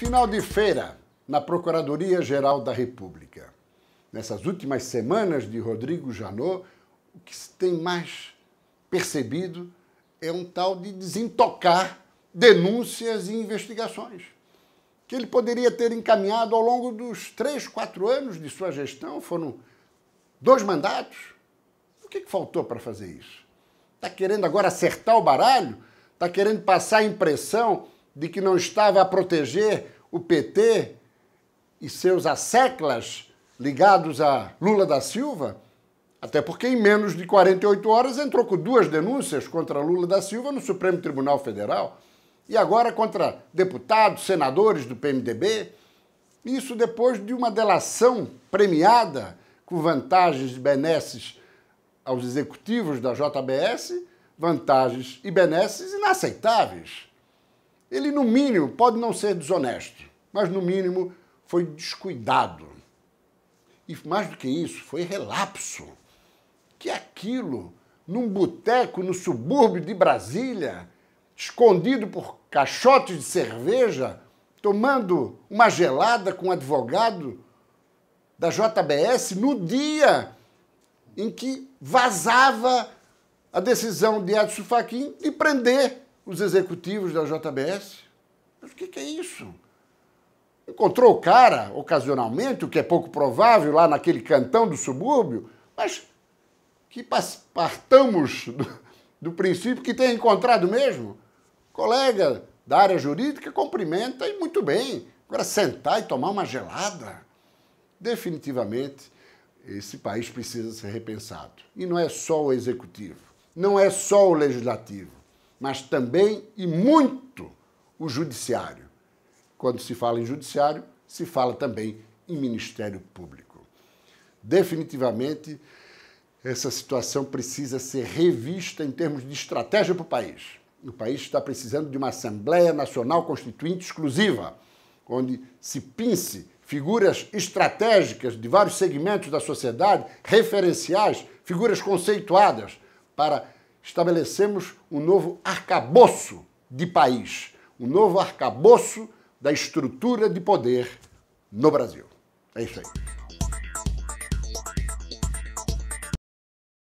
Final de feira na Procuradoria-Geral da República. Nessas últimas semanas de Rodrigo Janot, o que se tem mais percebido é um tal de desintocar denúncias e investigações que ele poderia ter encaminhado ao longo dos três, quatro anos de sua gestão. Foram dois mandatos. O que, que faltou para fazer isso? Está querendo agora acertar o baralho? Está querendo passar a impressão de que não estava a proteger o PT e seus asseclas ligados a Lula da Silva? Até porque em menos de 48 horas entrou com duas denúncias contra Lula da Silva no Supremo Tribunal Federal e agora contra deputados, senadores do PMDB. Isso depois de uma delação premiada com vantagens e benesses aos executivos da JBS, vantagens e benesses inaceitáveis. Ele, no mínimo, pode não ser desonesto, mas, no mínimo, foi descuidado. E mais do que isso, foi relapso. Que aquilo, num boteco no subúrbio de Brasília, escondido por caixotes de cerveja, tomando uma gelada com um advogado da JBS no dia em que vazava a decisão de Edson Fachin de prender os executivos da JBS. Mas o que, é isso? Encontrou o cara, ocasionalmente, o que é pouco provável, lá naquele cantão do subúrbio, mas que partamos do, do princípio que tenha encontrado mesmo. Colega da área jurídica cumprimenta e muito bem. Agora, sentar e tomar uma gelada, definitivamente, esse país precisa ser repensado. E não é só o executivo, não é só o legislativo mas também e muito o judiciário. Quando se fala em judiciário, se fala também em Ministério Público. Definitivamente, essa situação precisa ser revista em termos de estratégia para o país. O país está precisando de uma Assembleia Nacional Constituinte exclusiva, onde se pince figuras estratégicas de vários segmentos da sociedade, referenciais, figuras conceituadas, para estabelecemos um novo arcabouço de país, um novo arcabouço da estrutura de poder no Brasil. É isso aí.